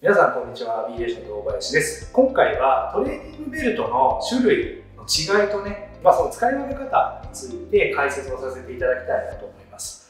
皆さんこんにちは。B レーションの大林です。今回はトレーニングベルトの種類の違いとね、まあ、その使い分け方について解説をさせていただきたいなと思います。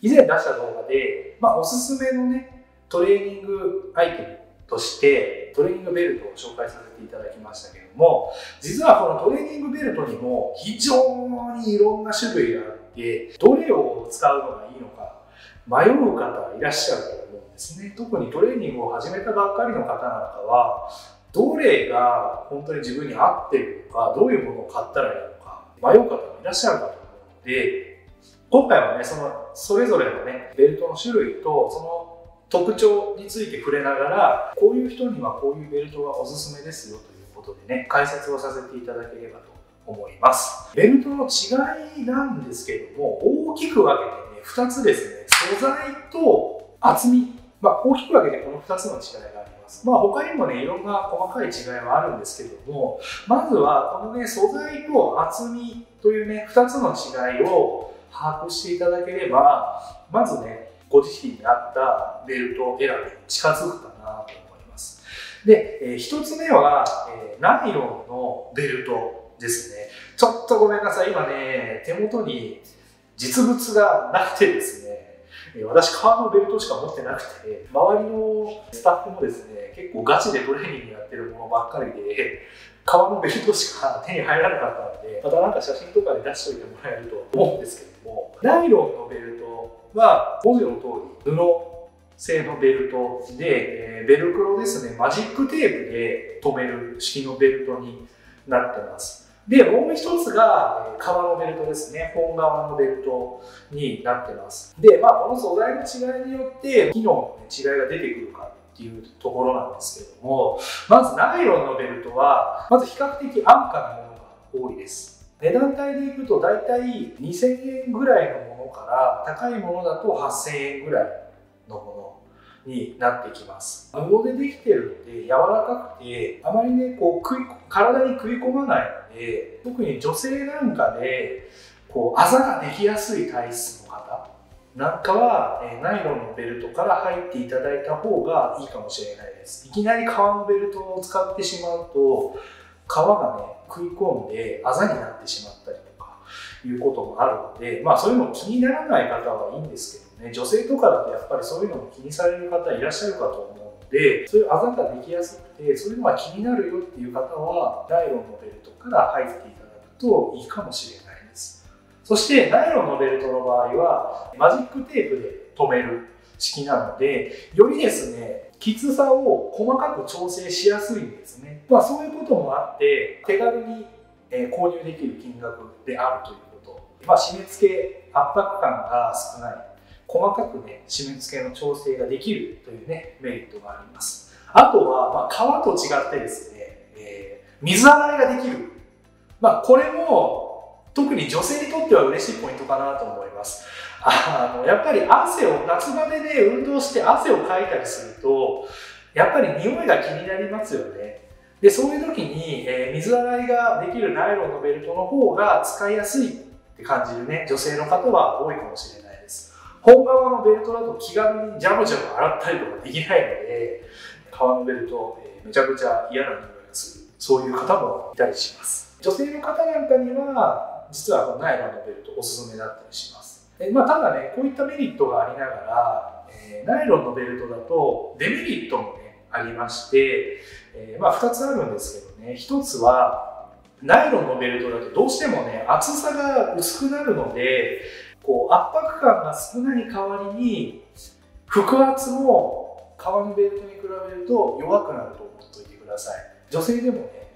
以前出した動画で、まあ、おすすめのねトレーニングアイテムとしてトレーニングベルトを紹介させていただきましたけども実はこのトレーニングベルトにも非常にいろんな種類があってどれを使うのがいいのか迷う方いらっしゃると思うんですね。特にトレーニングを始めたばっかりの方なんかはどれが本当に自分に合ってるのかどういうものを買ったらいいのか迷う方もいらっしゃるかと思うので今回はねそのそれぞれのねベルトの種類とその特徴について触れながらこういう人にはこういうベルトがおすすめですよということでね解説をさせていただければと思いますベルトの違いなんですけども大きく分けてね2つですね素材と厚みまあ、大きく分けてこの2つの違いがあります。まあ、他にもね、いろんな細かい違いはあるんですけども、まずはこのね、素材と厚みというね、2つの違いを把握していただければ、まずね、ご自身に合ったベルト選びに近づくかなと思います。で、えー、一つ目は、えー、ナイロンのベルトですね。ちょっとごめんなさい。今ね、手元に実物がなくてですね、私、革のベルトしか持ってなくて、周りのスタッフもですね、結構ガチでトレーニングやってるものばっかりで、革のベルトしか手に入らなかったので、またなんか写真とかで出しといてもらえると思うんですけども、ナイロンのベルトは文字の通り布製のベルトで、え、ベルクロですね、マジックテープで留める式のベルトになってます。で、もう一つが、革のベルトですね。本革のベルトになってます。で、まあ、この素材の違いによって、機能の、ね、違いが出てくるかっていうところなんですけども、まずナイロンのベルトは、まず比較的安価なものが多いです。値段帯でいくと大体2000円ぐらいのものから高いものだと8000円ぐらいのものになってきます。布でできてるので柔らかくてあまりねこう食い体に食い込まないので特に女性なんかでこうあざができやすい体質の方なんかは、えナイロンのベルトから入っていただいた方がいいかもしれないです。いきなり革のベルトを使ってしまうと皮がね食い込んであざになってしまったりとかいうこともあるので、まあそういうの気にならない方はいいんですけどね、女性とかだとやっぱりそういうのも気にされる方いらっしゃるかと思うので、そういうあざができやすくて、そういうのが気になるよっていう方は、ナイロンのベルトから入っていただくといいかもしれないです。そして、ナイロンのベルトの場合は、マジックテープで留める式なので、よりですね、きつさを細かく調整しやすいんですね。まあそういうこともあって、手軽に購入できる金額であるということ。まあ締め付け、圧迫感が少ない。細かくね、締め付けの調整ができるというね、メリットがあります。あとは、まあ、革と違ってですね、えー、水洗いができる。まあこれも、特に女性にとっては嬉しいポイントかなと思います。あの、やっぱり汗を、夏場でね、運動して汗をかいたりすると、やっぱり匂いが気になりますよね。で、そういう時に、えー、水洗いができるナイロンのベルトの方が使いやすいって感じるね、女性の方は多いかもしれない。本革のベルトだと気軽にジャブジャブ洗ったりとかできないので、革のベルト、えー、めちゃくちゃ嫌な匂いがする。そういう方もいたりします。女性の方なんかには、実はこのナイロンのベルトおすすめだったりします。えまあ、ただね、こういったメリットがありながら、えー、ナイロンのベルトだとデメリットもね、ありまして、えー、まあ、2つあるんですけどね、1つは、ナイロンのベルトだとどうしてもね、厚さが薄くなるので、こう圧迫感が少ない代わりに、腹圧も革のベルトに比べると弱くなると思っておいてください。女性でもね、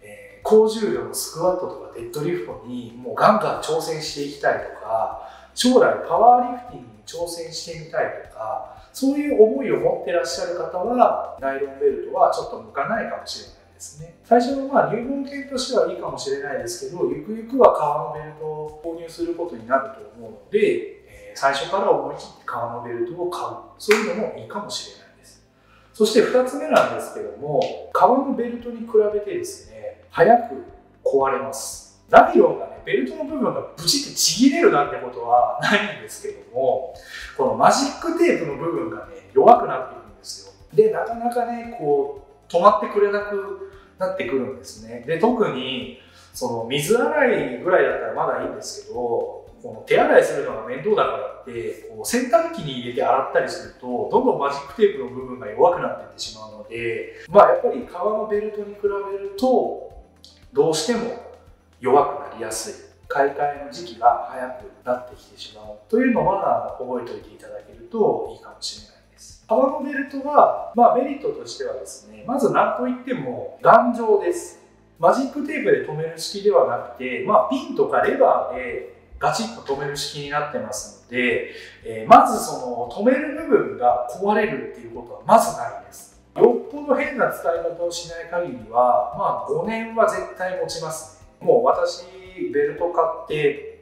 えー、高重量のスクワットとかデッドリフトにもうガンガン挑戦していきたいとか、将来パワーリフティングに挑戦してみたいとか、そういう思いを持ってらっしゃる方は、ナイロンベルトはちょっと向かないかもしれないですね。最初のまあ入門点としてはいいかもしれないですけど、ゆくゆくは革のベルトを購入することになると思うので、え最初から思い切って革のベルトを買う。そういうのもいいかもしれないです。そして2つ目なんですけども、革のベルトに比べてですね、早く壊れます。ナイロンがね、ベルトの部分がブチってちぎれるなんてことはないんですけども、このマジックテープの部分がね、弱くなってくるんですよ。で、なかなかね、こう、止まってくれなくなってくるんですね。で、特に、その水洗いぐらいだったらまだいいんですけど、この手洗いするのが面倒だからってこう洗濯機に入れて洗ったりするとどんどんマジックテープの部分が弱くなっていってしまうのでまあやっぱり革のベルトに比べるとどうしても弱くなりやすい買い替えの時期が早くなってきてしまうというのは覚えておいていただけるといいかもしれない。革のベルトは、まあ、メリットとしてはですねまず何といっても頑丈ですマジックテープで留める式ではなくて、まあ、ピンとかレバーでガチッと留める式になってますので、えー、まずその留める部分が壊れるっていうことはまずないです。よっぽど変な使い方をしない限りは、まあ5年は絶対持ちますね。もう私、ベルト買って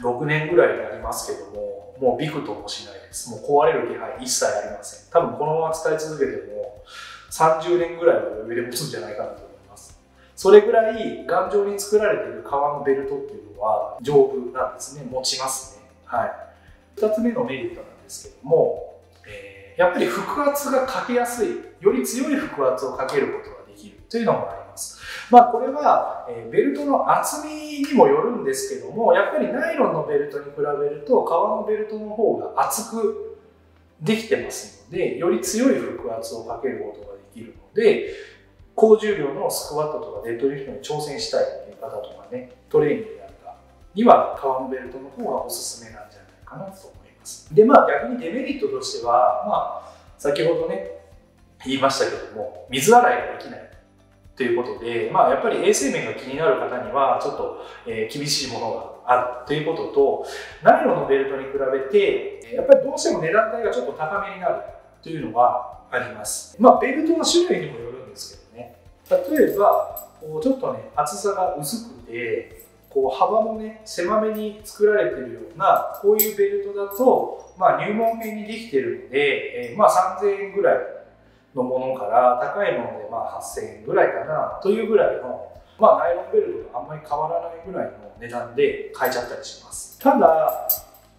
6年ぐらいになりますけども、もうビクともしないです。もう壊れる気配一切ありません。多分このまま使い続けても30年ぐらいは余裕で持つんじゃないかなと思います。それぐらい頑丈に作られている革のベルトっていうのは丈夫なんですね。持ちますね。はい。2つ目のメリットなんですけども、えー、やっぱり腹圧がかけやすいより強い腹圧をかけることができるというのもあります。まあこれは、え、ベルトの厚みにもよるんですけどもやっぱりナイロンのベルトに比べると革のベルトの方が厚くできてますのでより強い腹圧をかけることができるので高重量のスクワットとかデッドリフトに挑戦したいという方とかね、トレーニングやるかには革のベルトの方がおすすめなんじゃないかなと思います。で、まあ逆にデメリットとしては、まあ先ほどね、言いましたけども、水洗いができないということで、まあやっぱり衛生面が気になる方にはちょっと、えー、厳しいものがあるということと、ナイロンのベルトに比べて、やっぱりどうしても値段帯がちょっと高めになるというのはあります。まあベルトの種類にもよるんですけどね、例えばこうちょっとね厚さが薄くてこう幅もね狭めに作られてるようなこういうベルトだと、まあ、入門編にできてるので、えー、まあ、3000円ぐらいのものから高いものでまあ8000円ぐらいかなというぐらいの、まあ、ナイロンベルトとあんまり変わらないぐらいの値段で買えちゃったりしますただ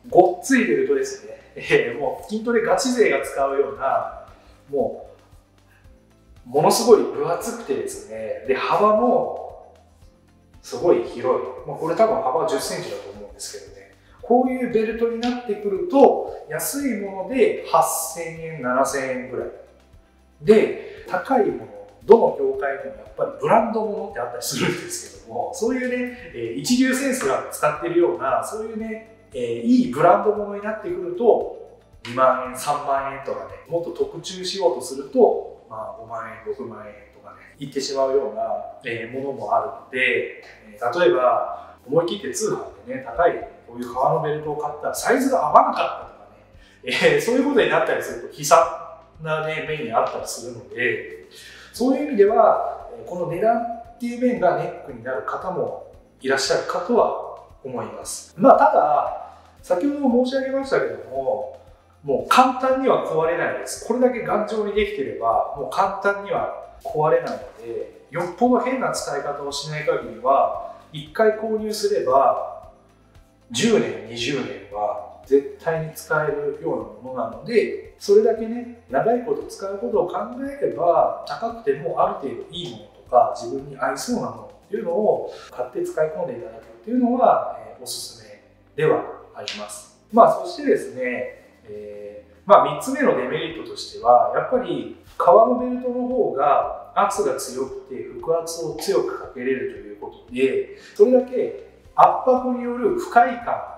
ごっついベルトですね、えー、もう筋トレガチ勢が使うようなもうものすごい分厚くてですね、で、幅もすごい広い。まあ、これ多分幅10センチだと思うんですけどね。こういうベルトになってくると、安いもので8000円、7000円ぐらい。で、高いもの、どの業界でもやっぱりブランドものってあったりするんですけども、そういうね、え一流センスが使ってるような、そういうね、えいいブランドものになってくると、2万円、3万円とかね、もっと特注しようとすると、まあ、5万円、6万円とかね、いってしまうような、え、ものもあるので、え、例えば、思い切って通販でね、高いこういう革のベルトを買ったらサイズが合わなかったとかね、えー、そういうことになったりすると悲惨な、ね、面にあったりするので、そういう意味では、この値段っていう面がネックになる方もいらっしゃるかとは思います。まあ、ただ、先ほども申し上げましたけども、もう簡単には壊れないです。これだけ頑丈にできてれば、もう簡単には壊れないので、よっぽど変な使い方をしない限りは、1回購入すれば、10年、20年は絶対に使えるようなものなので、それだけね、長いこと使うことを考えれば、高くてもある程度いいものとか、自分に合いそうなものっていうのを買って使い込んでいただくっていうのは、えー、おすすめではあります。まあ、そしてですね、えー、まあ、3つ目のデメリットとしてはやっぱり革のベルトの方が圧が強くて腹圧を強くかけれるということでそれだけ圧迫による不快感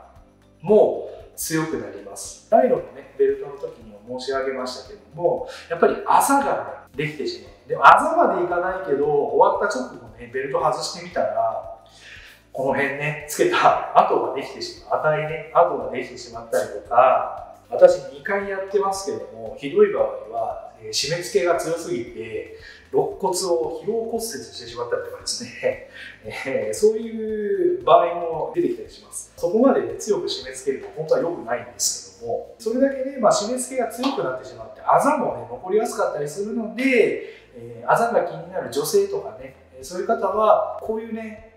も強くなります。ダイロのねベルトの時にも申し上げましたけどもやっぱりあざが、できてしまう。でもあざまでいかないけど終わった直後ねベルト外してみたらこの辺ねつけた跡ができてしまう。赤いね跡ができてしまったりとか私2回やってますけどもひどい場合は、締め付けが強すぎて肋骨を疲労骨折してしまったりとかですね、え、そういう場合も出てきたりします。そこまで、ね、強く締め付けるのは本当は良くないんですけどもそれだけね、まあ、締め付けが強くなってしまってあざもね残りやすかったりするので、え、あざが気になる女性とかねそういう方はこういうね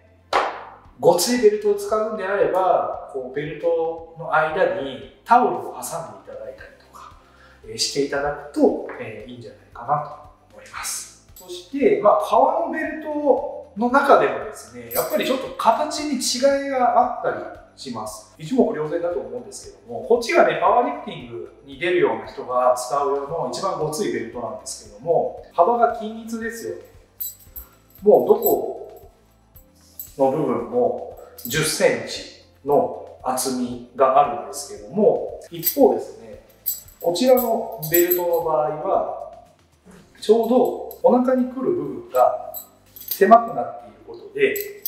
ごついベルトを使うんであれば、こうベルトの間にタオルを挟んでしていただくと、えー、いいんじゃないかなと思います。そして、まあ、革のベルトの中でもですね、やっぱりちょっと形に違いがあったりします。一目瞭然だと思うんですけども、こっちがね、パワーリフティングに出るような人が使う用の一番ごついベルトなんですけども、幅が均一ですよね。もうどこの部分も10センチの厚みがあるんですけども、一方ですね、こちらのベルトの場合は、ちょうどお腹に来る部分が狭くなっていることで、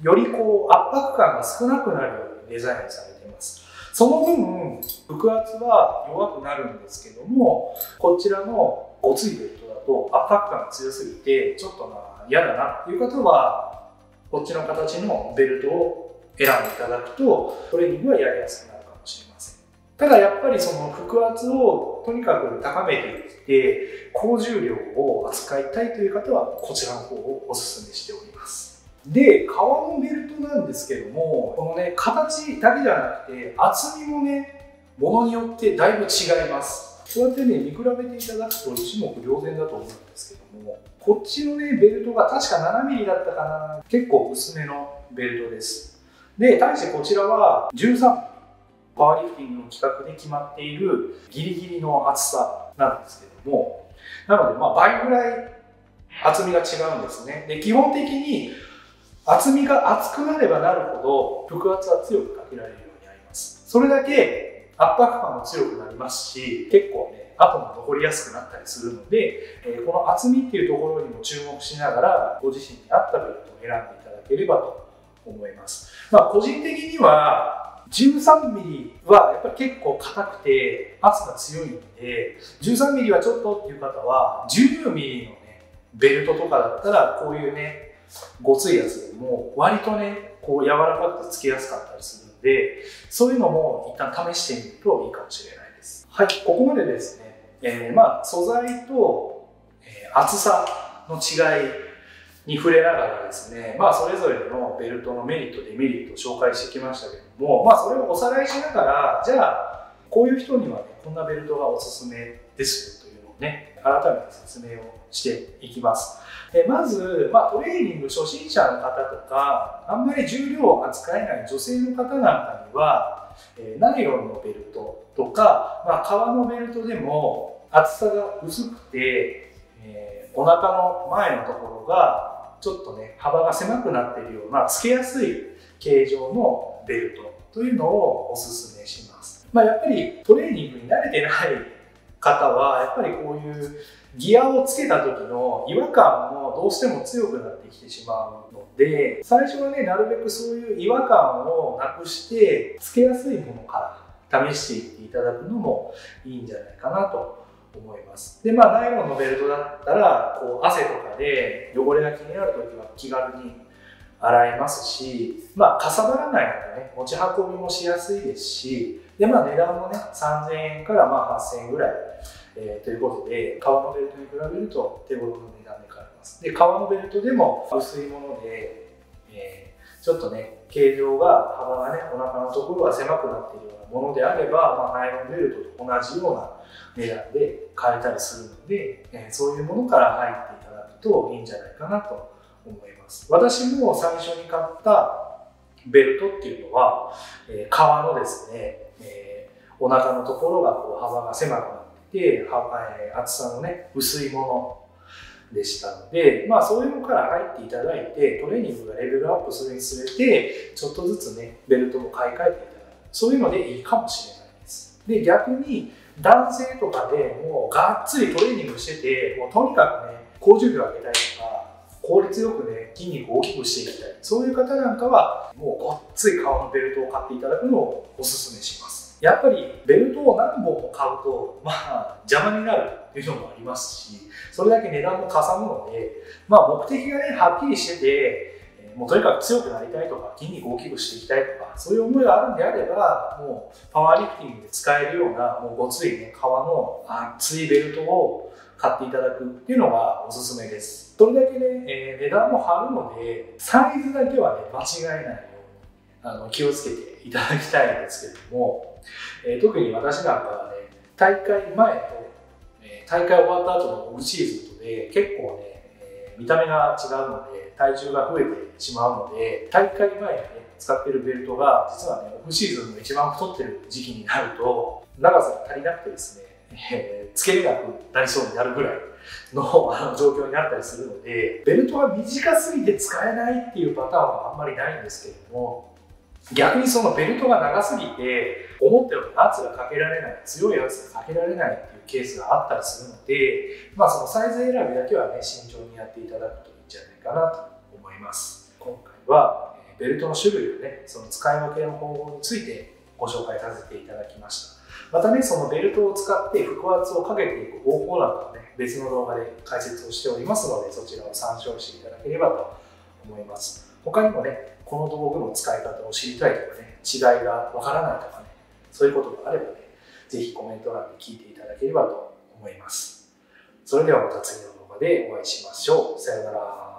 よりこう圧迫感が少なくなるようにデザインされています。その分、腹圧は弱くなるんですけども、こちらのごついベルトだと圧迫感が強すぎて、ちょっとな嫌だなっていう方は、こっちの形のベルトを選んでいただくと、トレーニングはやりやすくなる。ただやっぱりその腹圧をとにかく高めていって、高重量を扱いたいという方は、こちらの方をお勧めしております。で、革のベルトなんですけども、このね、形だけじゃなくて、厚みもね、ものによってだいぶ違います。そうやってね、見比べていただくと一目瞭然だと思うんですけども、こっちのね、ベルトが確か 7mm だったかな。結構薄めのベルトです。で、対してこちらは 13mm。パワーリフティングの企画で決まっているギリギリの厚さなんですけども、なので、まあ、倍ぐらい厚みが違うんですね。で、基本的に厚みが厚くなればなるほど腹圧は強くかけられるようになります。それだけ圧迫感も強くなりますし、結構ね、後も残りやすくなったりするので、えー、この厚みっていうところにも注目しながら、ご自身に合ったベルトを選んでいただければと思います。まあ、個人的には、13ミリはやっぱり結構硬くて圧が強いんで、13ミリはちょっとっていう方は、12ミリのね、ベルトとかだったら、こういうね、ごついやつでも割とねこう柔らかくてつけやすかったりするのでそういうのも一旦試してみるといいかもしれないです。はいここまでですね、えー、まあ素材と、え、厚さの違いに触れながらですね、まあ、それぞれのベルトのメリット、デメリットを紹介してきましたけども、まあ、それをおさらいしながら、じゃあ、こういう人にはね、こんなベルトがおすすめですよというのをね、改めて説明をしていきます。でまず、まあ、トレーニング初心者の方とか、あんまり重量を扱えない女性の方なんかには、え、ナイロンのベルトとか、まあ、革のベルトでも厚さが薄くて、えー、お腹の前のところがちょっとね、幅が狭くなっているような、つけやすい形状のベルトというのをお勧めします。まあ、やっぱりトレーニングに慣れてない方は、やっぱりこういうギアをつけた時の違和感もどうしても強くなってきてしまうので最初はねなるべくそういう違和感をなくしてつけやすいものから試していっていただくのもいいんじゃないかなと思いますでまあナイロンのベルトだったらこう汗とかで汚れが気になる時は気軽に洗えますし、まあ、かさばらないのでね、持ち運びもしやすいですし、で、まあ、値段もね、3000円からまあ8000円ぐらいえー、ということで、革のベルトに比べると手頃の値段で買えます。で、革のベルトでも薄いもので、えー、ちょっとね、形状が、幅がね、お腹のところが狭くなっているようなものであれば、まあ、ナイロンベルトと同じような値段で買えたりするので、えー、そういうものから入っていただくといいんじゃないかなと思います。私も最初に買ったベルトっていうのは、えー、革のですね、えー、お腹のところがこう幅が狭くなって、厚さのね、薄いものでしたので、まあそういうのから入っていただいて、トレーニングがレベルアップするにつれて、ちょっとずつね、ベルトも買い替えていただく。そういうのでいいかもしれないです。で、逆に男性とかでもうがっつりトレーニングしてて、もうとにかくね、高重量上げたいとか、効率よくね、筋肉を大きくしていきたい。そういう方なんかは、もうごっつい革のベルトを買っていただくのをお勧めします。やっぱりベルトを何本も買うと、まあ、邪魔になるっていうのもありますし、それだけ値段もかさむので、まあ、目的がね、はっきりしてて、もうとにかく強くなりたいとか、筋肉を大きくしていきたいとか、そういう思いがあるんであれば、もうパワーリフティングで使えるような、もうごついね、革の厚いベルトを買っていただくっていうのがおすすめです。それだけね、えー、値段も張るので、サイズだけはね、間違えないようにあの気をつけていただきたいんですけれども、えー、特に私なんかはね、大会前と、え、大会終わった後のオフシーズンとで結構ね、え見た目が違うので、体重が増えてしまうので、大会前にね、使ってるベルトが、実はね、オフシーズンの一番太ってる時期になると、長さが足りなくてですね、えー、つけれなくなりそうになるぐらいのあの状況になったりするので、ベルトが短すぎて使えないっていうパターンはあんまりないんですけれども、逆にそのベルトが長すぎて、思ったように圧がかけられない、強い圧がかけられないっていうケースがあったりするので、まあそのサイズ選びだけはね、慎重にやっていただくといいんじゃないかなと思います。今回は、ベルトの種類とね、その使い分けの方法についてご紹介させていただきました。またね、そのベルトを使って腹圧をかけていく方法なんかはね、別の動画で解説をしておりますので、そちらを参照していただければと思います。他にもね、この道具の使い方を知りたいとかね、違いがわからないとかね、そういうことがあればね、ぜひコメント欄で聞いていただければと思います。それではまた次の動画でお会いしましょう。さようなら。